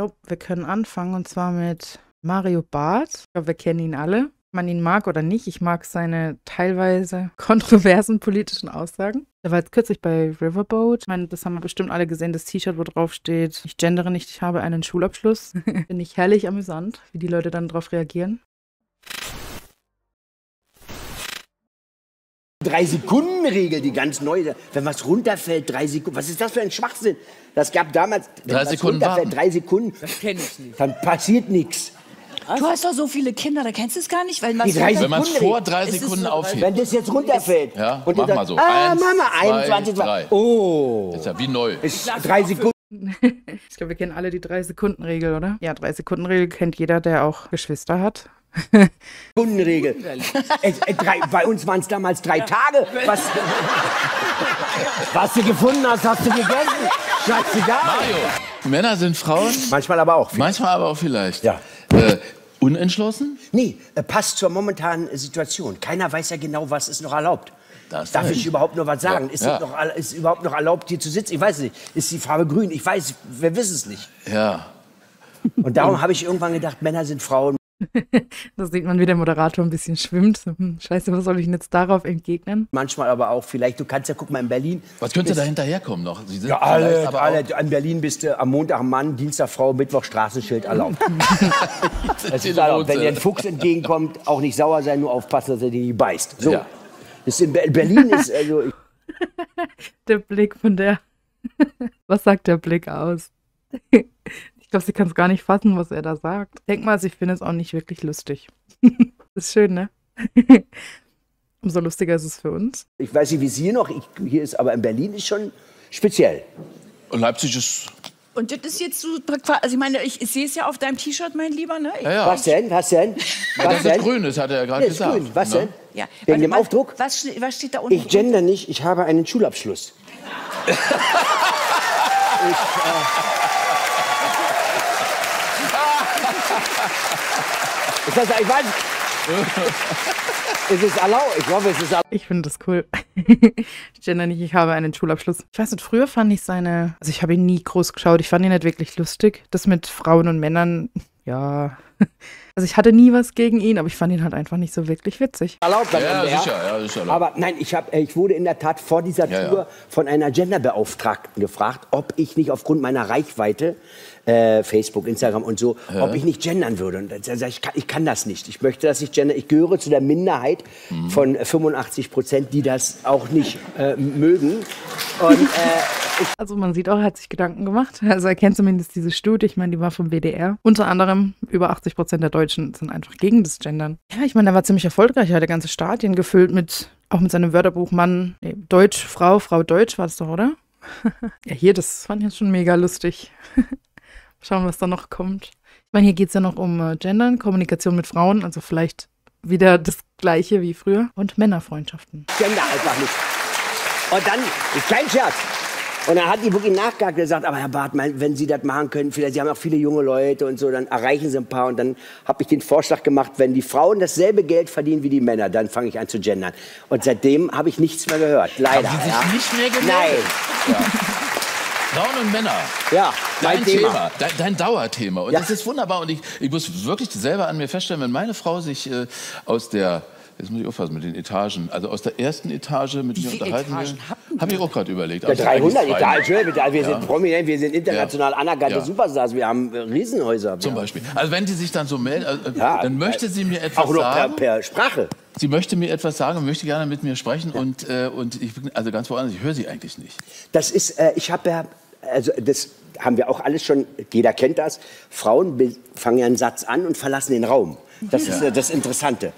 glaube, wir können anfangen und zwar mit Mario Barth. Ich glaube, wir kennen ihn alle. Man ihn mag oder nicht. Ich mag seine teilweise kontroversen politischen Aussagen. Er war jetzt kürzlich bei Riverboat. Ich meine, das haben wir bestimmt alle gesehen, das T-Shirt, wo drauf steht, ich gendere nicht, ich habe einen Schulabschluss. Finde ich herrlich amüsant, wie die Leute dann darauf reagieren. Drei-Sekunden-Regel, die ganz neue. Wenn was runterfällt, drei Sekunden. Was ist das für ein Schwachsinn? Das gab damals. Wenn Drei was Sekunden runterfällt, warten. drei Sekunden. Das kenne ich nicht. Dann passiert nichts. Du hast doch so viele Kinder, da kennst du es gar nicht, weil man Die drei Wenn man es vor drei Sekunden so- aufhebt. Wenn das jetzt runterfällt. Ja, und mach du mal so. Ah, Eins, Mama, zwei, 21, drei. Oh. Ist ja wie neu. Ist drei Sekunden. Ich glaube, wir kennen alle die Drei-Sekunden-Regel, oder? Ja, Drei-Sekunden-Regel kennt jeder, der auch Geschwister hat. Regel. äh, äh, drei, bei uns waren es damals drei Tage. Was, was du gefunden hast, hast du gegessen. Scheißegal. Mario, Männer sind Frauen, Manchmal aber auch. manchmal aber auch vielleicht. Ja. Äh, unentschlossen? Nee, äh, passt zur momentanen Situation. Keiner weiß ja genau, was ist noch erlaubt. Da hast du Darf ich überhaupt noch was sagen? Ja, Ist, ja. es noch, ist überhaupt noch erlaubt, hier zu sitzen? Ich weiß nicht. Ist die Farbe grün? Ich weiß, wir wissen es nicht. Ja. Und darum habe ich irgendwann gedacht, Männer sind Frauen. Da sieht man, wie der Moderator ein bisschen schwimmt. Hm, Scheiße, was soll ich denn jetzt darauf entgegnen? Manchmal aber auch vielleicht, du kannst ja, guck mal, in Berlin. Was könnte da hinterherkommen noch? Sie sind Ja, alle, aber alle. In Berlin bist du am Montag Mann, Dienstag Frau, Mittwoch Straßenschild erlaubt. Es ist erlaubt. Wenn dir ein Fuchs entgegenkommt, auch nicht sauer sein, nur aufpassen, dass er dich nicht beißt. So. Ja. Das in Be- Berlin ist, also, Der Blick von der. was sagt der Blick aus? Ich glaube, sie kann es gar nicht fassen, was er da sagt. Denk mal, sie findet es auch nicht wirklich lustig. das ist schön, ne? Umso lustiger ist es für uns. ich weiß nicht, wie es hier noch ich, hier ist, aber in Berlin ist schon speziell. Und Leipzig ist. Und das ist jetzt so, also ich meine, ich, ich sehe es ja auf deinem T-Shirt, mein Lieber, ne? Ich, Ja, ja. Was denn? Was denn? Das Was ist denn? grün, das hat er ja gerade ist gesagt. grün. Was ne? denn? ja. Wegen Warte dem mal, Aufdruck? Was, was steht da unten? Ich gender nicht, ich habe einen Schulabschluss. ich, äh, ist das, ich weiß, es ist erlaubt. Ich hoffe, es ist erlaubt. Ich finde das cool. ich gender nicht, ich habe einen Schulabschluss. Ich weiß nicht, früher fand ich seine. Also, ich habe ihn nie groß geschaut. Ich fand ihn nicht wirklich lustig. Das mit Frauen und Männern, ja. Also, ich hatte nie was gegen ihn, aber ich fand ihn halt einfach nicht so wirklich witzig. erlaubt Ja, NDR. sicher, ja, sicher erlaubt. Aber nein, ich, hab, äh, ich wurde in der Tat vor dieser Ja, Tour ja. von einer Genderbeauftragten gefragt, ob ich nicht aufgrund meiner Reichweite, äh, Facebook, Instagram und so, ob ich nicht gendern würde. Und dann sag ich, ich kann, ich kann das nicht. Ich möchte das nicht gendern. Ich gehöre zu der Minderheit Mhm. von 85 Prozent, die das auch nicht äh, mögen. Und äh, Also, man sieht auch, er hat sich Gedanken gemacht. Also, er kennt zumindest diese Studie. Ich meine, die war vom WDR. Unter anderem über 80 Prozent der Deutschen sind einfach gegen das Gendern. Ja, ich meine, er war ziemlich erfolgreich. Er hatte ganze Stadien gefüllt mit, auch mit seinem Wörterbuch Mann, nee, Deutsch, Frau, Frau, Deutsch war das doch, oder? ja, hier, das fand ich jetzt schon mega lustig. Schauen, was da noch kommt. Ich meine, hier geht es ja noch um äh, Gendern, Kommunikation mit Frauen, also vielleicht wieder das Gleiche wie früher. Und Männerfreundschaften. gender einfach nicht. Und dann, kein Scherz. Und dann hat die wirklich nachgehakt und gesagt, aber Herr Barth, wenn Sie das machen können, vielleicht, Sie haben auch viele junge Leute und so, dann erreichen Sie ein paar. Und dann habe ich den Vorschlag gemacht, wenn die Frauen dasselbe Geld verdienen wie die Männer, dann fange ich an zu gendern. Und seitdem habe ich nichts mehr gehört, leider. Haben Sie sich ja. nicht mehr gemeldet? Nein, Frauen und Männer. ja, Dein Thema, Thema. dein, dein Dauerthema. Und Ja. das ist wunderbar. Und ich, ich muss wirklich selber an mir feststellen, wenn meine Frau sich äh, aus der, jetzt muss ich aufpassen mit den Etagen, also aus der ersten Etage mit mir viele unterhalten Etagen ihr habe ich auch gerade überlegt. Ja, Also 300, eigentlich egal, 200. schön, bitte. wir sind prominent, wir sind international Ja. anerkannte Ja. Superstars, wir haben äh, Riesenhäuser. Zum ja. Beispiel. Also wenn die sich dann so meldet, äh, Ja, dann möchte sie mir etwas Auch noch per, sagen. per Sprache. Sie möchte mir etwas sagen und möchte gerne mit mir sprechen. Und, äh, und ich bin also ganz woanders, ich höre sie eigentlich nicht. Das ist, äh, ich habe ja, also das haben wir auch alles schon, jeder kennt das. Frauen be- fangen ja einen Satz an und verlassen den Raum. Das ist äh, das Interessante.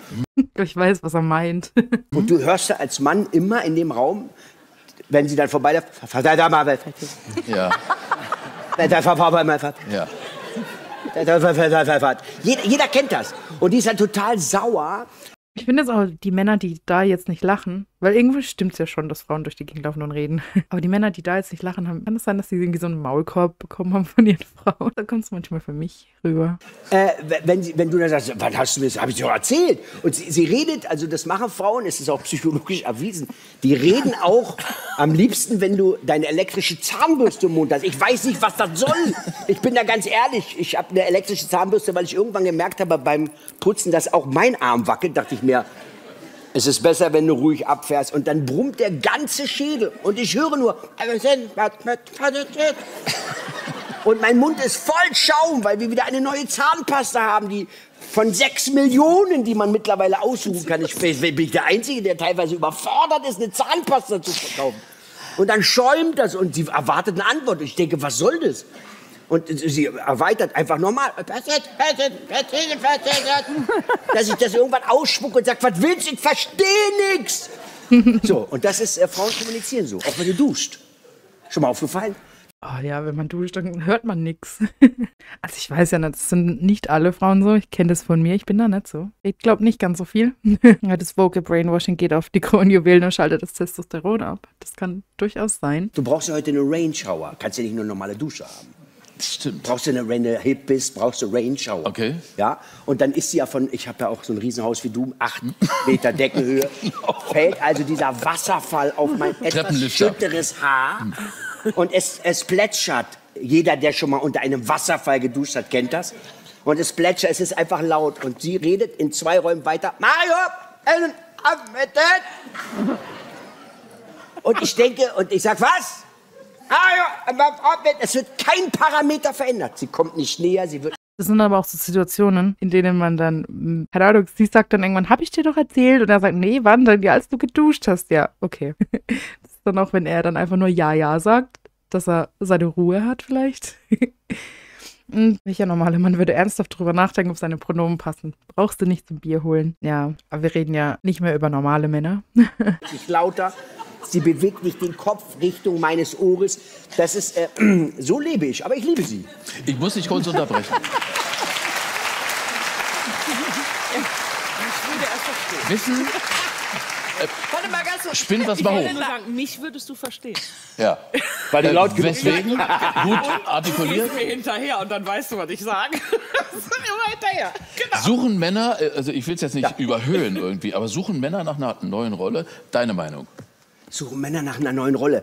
Ich weiß, was er meint. Und du hörst da als Mann immer in dem Raum, wenn sie dann vorbei Ja, ja. jeder, jeder kennt das. Und die ist dann total sauer. Ich finde es auch, die Männer, die da jetzt nicht lachen, Weil irgendwo stimmt es ja schon, dass Frauen durch die Gegend laufen und reden. Aber die Männer, die da jetzt nicht lachen haben, kann es sein, dass sie irgendwie so einen Maulkorb bekommen haben von ihren Frauen? Da kommt es manchmal für mich rüber. Äh, wenn, wenn du dann sagst, was hast du mir, das habe ich dir doch erzählt. Und sie, sie redet, also das machen Frauen, es ist auch psychologisch erwiesen, die reden auch am liebsten, wenn du deine elektrische Zahnbürste im Mund hast. Ich weiß nicht, was das soll. Ich bin da ganz ehrlich. Ich habe eine elektrische Zahnbürste, weil ich irgendwann gemerkt habe beim Putzen, dass auch mein Arm wackelt. Dachte ich mir, es ist besser, wenn du ruhig abfährst. Und dann brummt der ganze Schädel. Und ich höre nur. Und mein Mund ist voll Schaum, weil wir wieder eine neue Zahnpasta haben, die von sechs Millionen, die man mittlerweile aussuchen kann. Ich bin der Einzige, der teilweise überfordert ist, eine Zahnpasta zu verkaufen. Und dann schäumt das und sie erwartet eine Antwort. Ich denke, was soll das? Und sie erweitert einfach nochmal, dass ich das irgendwann ausspucke und sage, was willst du? Ich verstehe nichts. So, und das ist, äh, Frauen kommunizieren so, auch wenn du duscht. Schon mal aufgefallen? Oh ja, wenn man duscht, dann hört man nichts. Also ich weiß ja nicht, es sind nicht alle Frauen so. Ich kenne das von mir, ich bin da nicht so. Ich glaube nicht ganz so viel. ja, das Vocal Brainwashing geht auf die Kronjuwelen und schaltet das Testosteron ab. Das kann durchaus sein. Du brauchst ja heute eine Rain Shower. Kannst ja nicht nur eine normale Dusche haben. Stimmt. Brauchst du eine, wenn du hip bist, brauchst du Rain Shower. Okay. Ja, und dann ist sie ja von, ich habe ja auch so ein Riesenhaus wie du, acht Meter Deckenhöhe, fällt also dieser Wasserfall auf mein etwas schütteres Haar und es, es plätschert. Jeder, der schon mal unter einem Wasserfall geduscht hat, kennt das. Und es plätschert, es ist einfach laut. Und sie redet in zwei Räumen weiter. Mario, Ellen, Ahmed. Und ich denke, und ich sag, was? Ahmed. Es wird kein Parameter verändert. Sie kommt nicht näher, sie wird Das sind aber auch so Situationen, in denen man dann, mh, keine Ahnung, sie sagt dann irgendwann, habe ich dir doch erzählt? Und er sagt, nee, wann denn? Ja, als du geduscht hast. Ja, okay. Das ist dann auch, wenn er dann einfach nur Ja, Ja sagt, dass er seine Ruhe hat vielleicht. Welcher normale Mann würde ernsthaft drüber nachdenken, ob seine Pronomen passen? Brauchst du nicht zum Bier holen? Ja, aber wir reden ja nicht mehr über normale Männer. nicht lauter. Sie bewegt nicht den Kopf Richtung meines Ohres. Das ist, äh, so lebe ich, aber ich liebe sie. Ich muss dich kurz unterbrechen. Wissen, Warte mal ganz kurz. spinn was Ich mal hoch. sagen, mich würdest du verstehen. Ja. Weil du Äh, laut genug Weswegen? Gut artikuliert. mir hinterher und dann weißt du, was ich sage. immer hinterher. Genau. Suchen Männer, äh, also ich will es jetzt nicht überhöhen irgendwie, aber suchen Männer nach einer neuen Rolle? Deine Meinung? Suchen Männer nach einer neuen Rolle.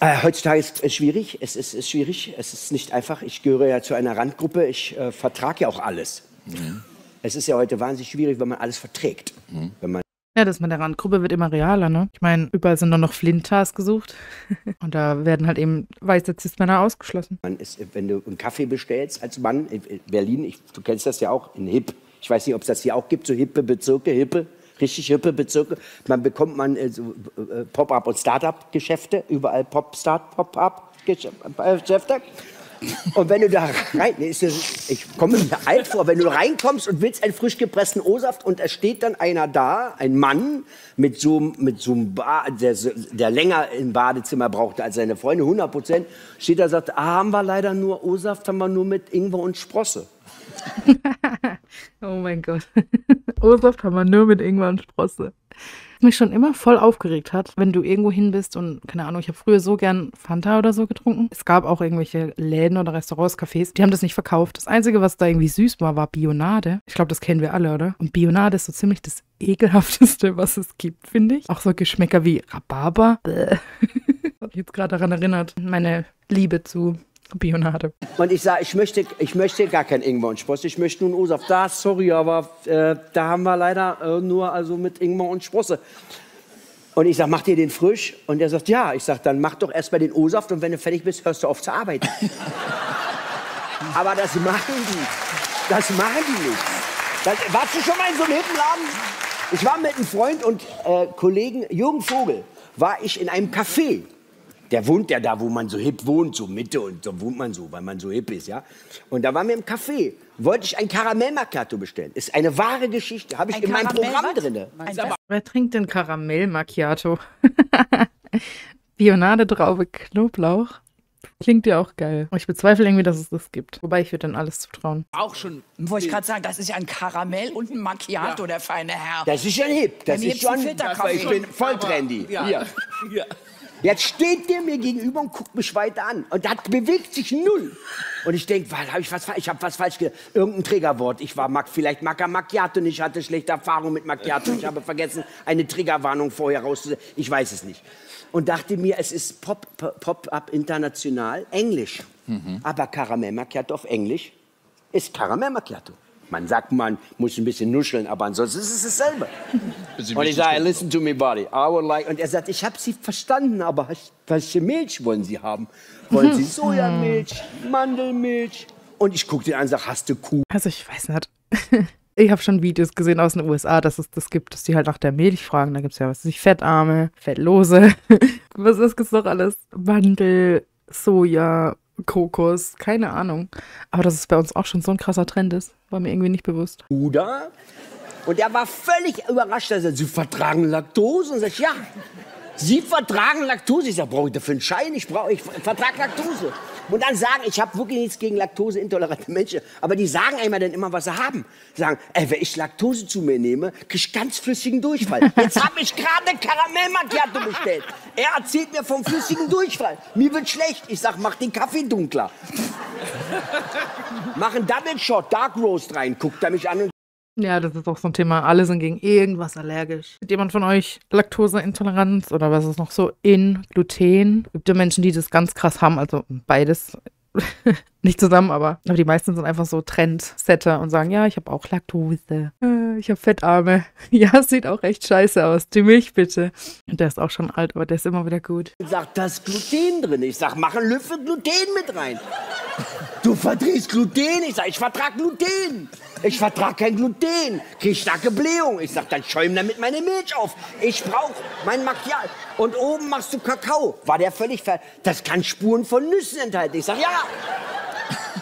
Äh, heutzutage ist es schwierig. Es ist, ist schwierig. Es ist nicht einfach. Ich gehöre ja zu einer Randgruppe. Ich äh, vertrage ja auch alles. Es ist ja heute wahnsinnig schwierig, wenn man alles verträgt. Wenn man Ja, das mit der Randgruppe wird immer realer, ne? Ich meine, überall sind nur noch Flintas gesucht. Und da werden halt eben weiße Cis-Männer ausgeschlossen. Man ist, wenn du einen Kaffee bestellst als Mann in in Berlin, ich, du kennst das ja auch, in Hip. Ich weiß nicht, ob es das hier auch gibt, so hippe Bezirke, hippe, richtig hippe Bezirke. Man bekommt man äh, so äh, Pop-up und Start-up-Geschäfte, überall Pop-Start, Pop-up-Geschäfte. Und wenn du da rein, nee, ist das, ich komme mir alt vor, wenn du reinkommst und willst einen frisch gepressten O-Saft und es steht dann einer da, ein Mann mit so, mit so einem ba der, der länger im Badezimmer brauchte als seine Freunde, 100 Prozent, steht da und sagt, ah, haben wir leider nur O-Saft, haben wir nur mit Ingwer und Sprosse. Oh mein Gott. Ursaft haben wir nur mit Ingwer und Sprosse. Mich schon immer voll aufgeregt hat, wenn du irgendwo hin bist und, keine Ahnung, ich habe früher so gern Fanta oder so getrunken. Es gab auch irgendwelche Läden oder Restaurants, Cafés, die haben das nicht verkauft. Das Einzige, was da irgendwie süß war, war Bionade. Ich glaube, das kennen wir alle, oder? Und Bionade ist so ziemlich das ekelhafteste, was es gibt, finde ich. Auch so Geschmäcker wie Rhabarber. Bäh. Ich jetzt gerade daran erinnert. Meine Liebe zu Bionade. Und ich sage, ich möchte, ich möchte gar kein Ingwer und Sprosse, ich möchte nur einen O-Saft. Da, sorry, aber äh, da haben wir leider äh, nur also mit Ingwer und Sprosse. Und ich sage, macht ihr den frisch? Und er sagt, ja. Ich sage, dann mach doch erst mal den O-Saft und wenn du fertig bist, hörst du auf zu arbeiten. aber das machen die. Das machen die nicht. Das, warst du schon mal in so einem hippen Laden? Ich war mit einem Freund und äh, Kollegen, Jürgen Vogel, war ich in einem Café. Der wohnt ja da, wo man so hip wohnt, so Mitte und so wohnt man so, weil man so hip ist, ja. Und da waren wir im Café. Wollte ich ein Karamell Macchiato bestellen. Ist eine wahre Geschichte, habe ich Ein in meinem Karamell Programm drinne. Ein was? Wer trinkt denn Karamell Macchiato? Bionade, Traube, Knoblauch, Klingt ja auch geil. Ich bezweifle irgendwie, dass es das gibt. Wobei ich würde dann alles zutrauen. Auch schon. Wollte ich gerade sagen, das ist ja ein Karamell und ein Macchiato, der feine Herr. Das ist schon hip. Das Wenn ist schon. Filterkaffee- Ich bin voll trendy. Ja. Hier. Ja. Jetzt steht der mir gegenüber und guckt mich weiter an. Und das bewegt sich null. Und ich denke, habe ich was falsch? Ich habe was falsch gesagt. Irgendein Triggerwort. Ich war Mac, vielleicht Maca Macchiato und ich hatte schlechte Erfahrungen mit Macchiato. Ich habe vergessen, eine Triggerwarnung vorher rauszusetzen. Ich weiß es nicht. Und dachte mir, es ist Pop- Pop- Pop-up international, Englisch. Aber Karamell Macchiato auf Englisch ist Karamell Macchiato. Man sagt, man muss ein bisschen nuscheln, aber ansonsten ist es dasselbe. Und ich sage, listen to me, buddy. I would like. Und er sagt, ich habe Sie verstanden, aber welche Milch wollen Sie haben? Wollen Sie Sojamilch, Mandelmilch? Und ich gucke den an und sage, hast du Kuh? Also ich weiß nicht. Ich habe schon Videos gesehen aus den USA, dass es das gibt, dass die halt nach der Milch fragen. Da gibt es ja, was weiß ich, Fettarme, Fettlose. was ist das noch alles? Mandel, Soja, Kokos, keine Ahnung. Aber dass es bei uns auch schon so ein krasser Trend ist, war mir irgendwie nicht bewusst. Bruder. Und er war völlig überrascht. Er sagt, Sie vertragen Laktose? Und ich ja. Sie vertragen Laktose? Ich sage, brauche ich dafür einen Schein? Ich, brauche, ich vertrage Laktose. Und dann sagen, ich habe wirklich nichts gegen laktoseintolerante Menschen, aber die sagen einmal dann immer, was sie haben. Die sagen, ey, wenn ich Laktose zu mir nehme, krieg ich ganz flüssigen Durchfall. Jetzt habe ich gerade Karamell Macchiato bestellt. Er erzählt mir vom flüssigen Durchfall. Mir wird schlecht. Ich sag, mach den Kaffee dunkler. Mach einen Double Shot, Dark Roast rein. Guckt er mich an und Ja, das ist auch so ein Thema. Alle sind gegen irgendwas allergisch. Hat jemand von euch Laktoseintoleranz oder was ist noch so in Gluten? Gibt ja Menschen, die das ganz krass haben, also beides. Nicht zusammen, aber, aber die meisten sind einfach so Trendsetter und sagen, ja, ich habe auch Laktose. Äh, Ich habe Fettarme. Ja, sieht auch echt scheiße aus. Die Milch bitte. Und der ist auch schon alt, aber der ist immer wieder gut. sagt, da ist Gluten drin. Ich sag, mach einen Löffel Gluten mit rein. Du verdrehst Gluten. Ich sag, ich vertrag Gluten. Ich vertrag kein Gluten. Krieg starke Blähung. Ich sag, dann schäum damit meine Milch auf. Ich brauch mein Macchiato. Und oben machst du Kakao. War der völlig ver... Das kann Spuren von Nüssen enthalten. Ich sag, ja.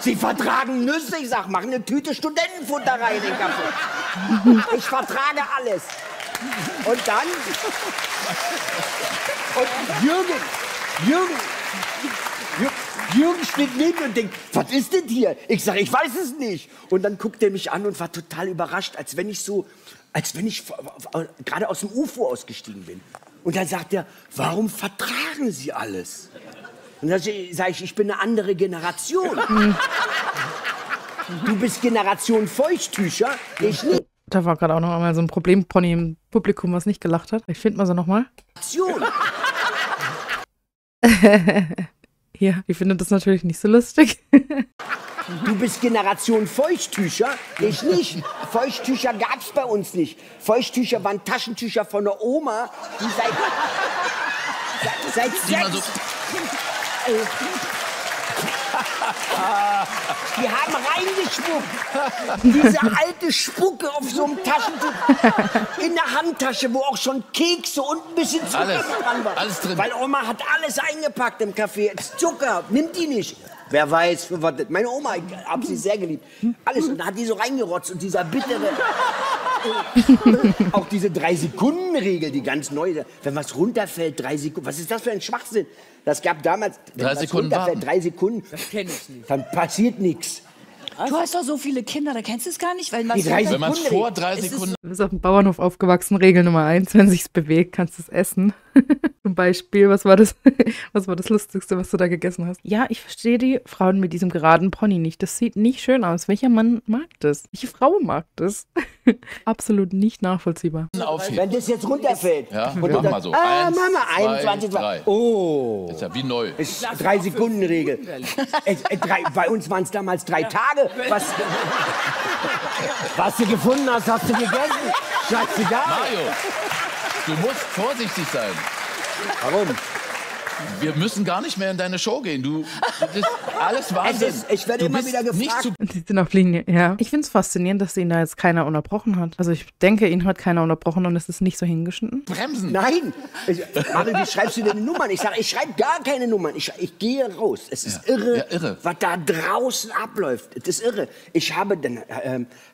Sie vertragen Nüsse. Ich sag, mach eine Tüte Studentenfutter rein in den Kaffee. Ich vertrage alles. Und dann... Und Jürgen, Jürgen, Jür- Jürgen steht neben mir und denkt, was ist denn hier? Ich sage, ich weiß es nicht. Und dann guckt er mich an und war total überrascht, als wenn ich so, als wenn ich gerade aus dem UFO ausgestiegen bin. Und dann sagt er, warum vertragen Sie alles? Und dann sage ich, ich bin eine andere Generation. Du bist Generation Feuchttücher, ich nicht. Da war gerade auch noch einmal so ein Problempony im Publikum, was nicht gelacht hat. Ich finde mal so nochmal. Hier, die findet das natürlich nicht so lustig. Du bist Generation Feuchttücher, ich nicht. Feuchttücher gab's bei uns nicht. Feuchttücher waren Taschentücher von der Oma, die seit, seit, seit sechs, so, die haben reingespuckt. Diese alte Spucke auf so einem Taschentuch in der Handtasche, wo auch schon Kekse und ein bisschen Zucker Alles, dran war. alles drin. Weil Oma hat alles eingepackt im Kaffee. Zucker, nimmt die nicht. Wer weiß, für was. das- Meine Oma, ich hab sie sehr geliebt. Alles. Und da hat die so reingerotzt und dieser bittere. Auch diese Drei-Sekunden-Regel, die ganz neu ist. Wenn was runterfällt, drei Sekunden. Was ist das für ein Schwachsinn? Das gab damals. Wenn Drei was Sekunden runterfällt, warten. drei Sekunden. Das kenne ich nicht. Dann passiert nichts. Du hast doch so viele Kinder, da kennst du es gar nicht, weil man Die drei wenn man es Sekunden vor drei Es ist Sekunden Du bist auf dem Bauernhof aufgewachsen, Regel Nummer eins, wenn sich's bewegt, kannst du es essen. Zum Beispiel, was war das, was war das Lustigste, was du da gegessen hast? Ja, ich verstehe die Frauen mit diesem geraden Pony nicht. Das sieht nicht schön aus. Welcher Mann mag das? Welche Frau mag das? Absolut nicht nachvollziehbar. aufheben. Wenn das jetzt runterfällt. Ja, und mach mal so. Ah, Eins, Mama, zwei, 21, drei. Oh. Ist ja wie neu. Ist drei Sekunden Regel. Äh, äh, drei, bei uns waren es damals drei Tage. Was, was du gefunden hast, hast du gegessen. Scheißegal. Mario, du musst vorsichtig sein. Warum? Wir müssen gar nicht mehr in deine Show gehen. Du, das ist alles Wahnsinn. ist- ich werde du immer wieder gefragt. Nicht zu Die sind auf Linie, ja. Ich finde es faszinierend, dass ihn da jetzt keiner unterbrochen hat. Also ich denke, ihn hat keiner unterbrochen und es ist nicht so hingeschnitten. bremsen. Nein. Ich, Mario, wie schreibst du denn Nummern? Ich sage, ich schreibe gar keine Nummern. Ich, ich gehe raus. Es ist Ja. irre, Ja, irre. was da draußen abläuft. Es ist irre. Ich habe dann, ähm, äh,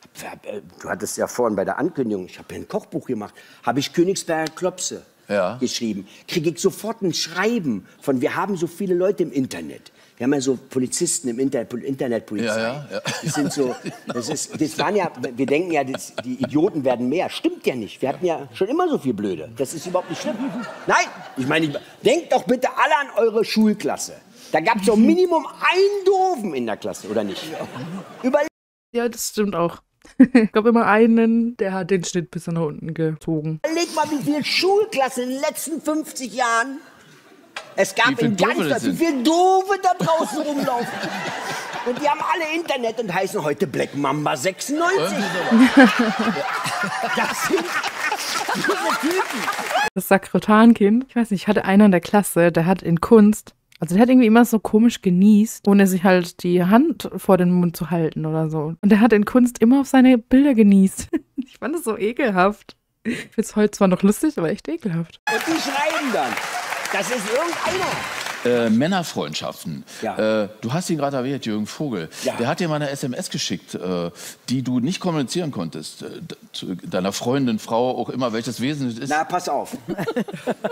du hattest ja vorhin bei der Ankündigung, ich habe ja ein Kochbuch gemacht, habe ich Königsberger Klopse Ja. geschrieben. Kriege ich sofort ein Schreiben von, wir haben so viele Leute im Internet. Wir haben ja so Polizisten im Inter Internetpolizei. Ja, ja, ja. Das sind so, das ist, das waren ja, wir denken ja, das, die Idioten werden mehr. Stimmt ja nicht. Wir hatten ja schon immer so viel Blöde. Das ist überhaupt nicht schlimm. Nein, ich meine, denkt doch bitte alle an eure Schulklasse. Da gab es doch Minimum einen Doofen in der Klasse, oder nicht? Überleg Ja, das stimmt auch. Ich glaube immer einen, der hat den Schnitt bis nach unten gezogen. mal, wie viele Schulklassen in den letzten 50 Jahren es gab in ganz Deutschland, wie viele Doofe da draußen rumlaufen. Und die haben alle Internet und heißen heute Black Mamba 96. Das sind diese Typen. Das Sakrotankind, ich weiß nicht, ich hatte einer in der Klasse, der hat in Kunst, also der hat irgendwie immer so komisch genießt, ohne sich halt die Hand vor den Mund zu halten oder so. Und der hat in Kunst immer auf seine Bilder genießt. Ich fand das so ekelhaft. Ich finde es heute zwar noch lustig, aber echt ekelhaft. Und die schreiben dann. Das ist irgendeiner. Äh, Männerfreundschaften. Ja. Äh, du hast ihn gerade erwähnt, Jürgen Vogel. Ja. Der hat dir mal eine SMS geschickt, äh, die du nicht kommunizieren konntest. Äh, deiner Freundin, Frau, auch immer, welches Wesen es ist. Na, pass auf.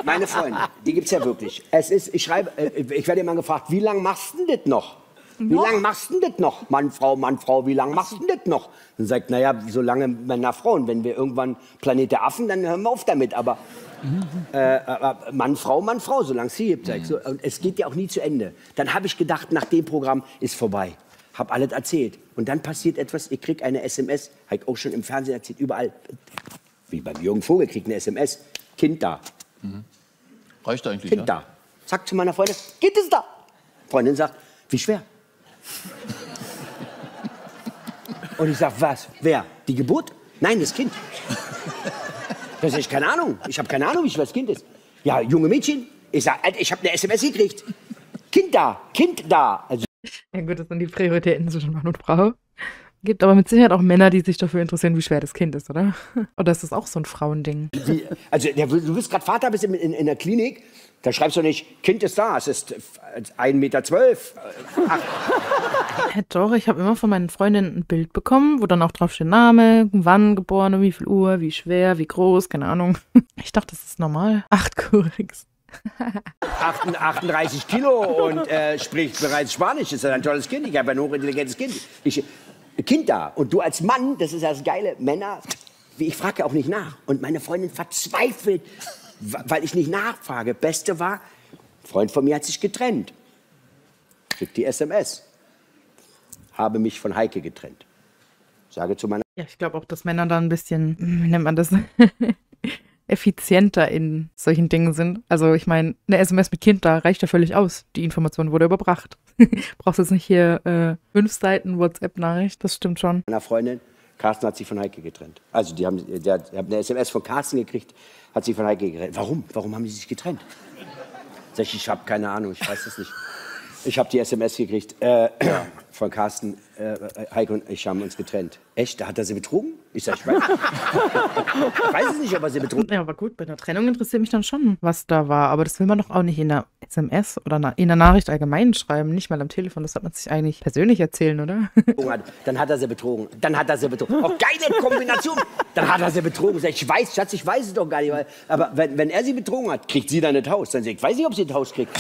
Meine Freunde, die gibt's ja wirklich. Es ist, ich schreibe, äh, ich werde immer gefragt, wie lange machst du denn das noch? Wie lange machst du denn das noch? Mann, Frau, Mann, Frau, wie lange machst du denn das noch? Dann sagt, naja, so lange Männer, Frauen. Wenn wir irgendwann Planet der Affen, dann hören wir auf damit. Aber äh, Mann, Frau, Mann, Frau, solange es sie gibt. ich So, und es geht ja auch nie zu Ende. Dann habe ich gedacht, nach dem Programm ist vorbei. Hab alles erzählt. Und dann passiert etwas, ich krieg eine SMS, habe ich auch schon im Fernsehen erzählt, überall. Wie beim Jürgen Vogel, kriegt eine SMS. Kind da, Reicht eigentlich, Kind ja? da. Sagt zu meiner Freundin, Kind ist da. Freundin sagt, wie schwer? Und ich sag, was? Wer? Die Geburt? Nein, das Kind. Das ist keine Ahnung. Ich habe keine Ahnung, wie schwer das Kind ist. Ja, junge Mädchen. Ich sag, Alter, ich habe eine SMS gekriegt. Kind da, Kind da. Also Ja gut, das sind die Prioritäten zwischen Mann und Frau. Gibt aber mit Sicherheit auch Männer, die sich dafür interessieren, wie schwer das Kind ist, oder? Oder ist das auch so ein Frauending? Wie, also der, du bist gerade Vater, bist in, in, in der Klinik, da schreibst du nicht, Kind ist da, es ist 1,12 Meter. Zwölf. Ja, doch, ich habe immer von meinen Freundinnen ein Bild bekommen, wo dann auch drauf steht Name, wann geboren, um wie viel Uhr, wie schwer, wie groß, keine Ahnung. Ich dachte, das ist normal. Acht Kurix. 38 Kilo und äh, spricht bereits Spanisch. Ist ja ein tolles Kind. Ich habe ein hochintelligentes Kind. Ich, kind da. Und du als Mann, das ist ja das Geile, Männer, ich frage ja auch nicht nach. Und meine Freundin verzweifelt, weil ich nicht nachfrage. Beste war, ein Freund von mir hat sich getrennt. Kriegt die SMS. Habe mich von Heike getrennt. Sage zu meiner Ja, ich glaube auch, dass Männer da ein bisschen, wie nennt man das, effizienter in solchen Dingen sind. Also ich meine, eine SMS mit Kind, da reicht ja völlig aus. Die Information wurde überbracht. Brauchst jetzt nicht hier äh, fünf Seiten WhatsApp-Nachricht, das stimmt schon. meiner Freundin, Carsten hat sich von Heike getrennt. Also die haben, der hat eine SMS von Carsten gekriegt, hat sich von Heike getrennt. Warum? Warum haben die sich getrennt? Sag ich, ich habe keine Ahnung, ich weiß es nicht. Ich habe die SMS gekriegt äh, von Carsten, äh, Heike und ich haben uns getrennt. Echt? Da hat er sie betrogen? Ich sag, ich weiß, ich weiß es nicht, ob er sie betrogen Ja, aber gut, bei einer Trennung interessiert mich dann schon, was da war. Aber das will man doch auch nicht in der SMS oder in der Nachricht allgemein schreiben, nicht mal am Telefon. Das hat man sich eigentlich persönlich erzählen, oder? hat. Dann hat er sie betrogen. Dann hat er sie betrogen. Oh, geile Kombination. Dann hat er sie betrogen. Ich, ich weiß, Schatz, ich weiß es doch gar nicht. Weil, aber wenn, wenn er sie betrogen hat, kriegt sie dann das Haus. Dann sag ich, ich weiß nicht, ob sie das Haus kriegt.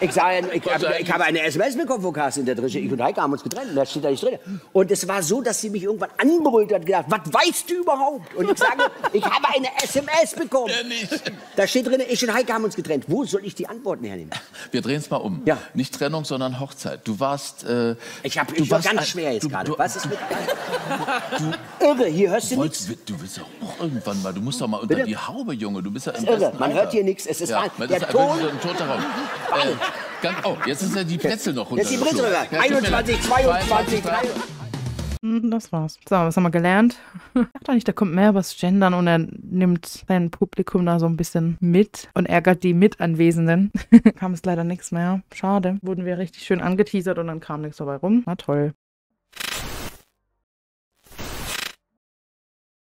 Ich, sage, ich, hab- ich habe eine SMS bekommen von Carsten in der Drische. Ich und Heike haben uns getrennt. Da steht da nicht drin. Und es war so, dass sie mich irgendwann anbrüllt hat und gedacht, was weißt du überhaupt? Und ich sage, ich habe eine SMS bekommen. Da steht drin, ich und Heike haben uns getrennt. Wo soll ich die Antworten hernehmen? Wir drehen es mal um. Ja. Nicht Trennung, sondern Hochzeit. Du warst. Äh, Ich, hab, du ich war warst ganz ein- schwer jetzt gerade. du- Was ist mit... Du irre, hier hörst du nichts. Du willst auch irgendwann mal, du musst doch mal unter Bitte? die Haube, Junge. Du bist ja im irre. Man Alter. hört hier nichts. Es ist ja, man Der ist Ton- ein toter Raum. Äh, ganz, oh, jetzt ist ja die Plätze noch runter. Jetzt die Brille rüber. 21, 22, 23. Hm, Das war's. So, was haben wir gelernt? Ich dachte nicht, da kommt mehr was Gendern und er nimmt sein Publikum da so ein bisschen mit und ärgert die Mitanwesenden. kam es leider nichts mehr. Schade. Wurden wir richtig schön angeteasert und dann kam nichts dabei rum. Na toll.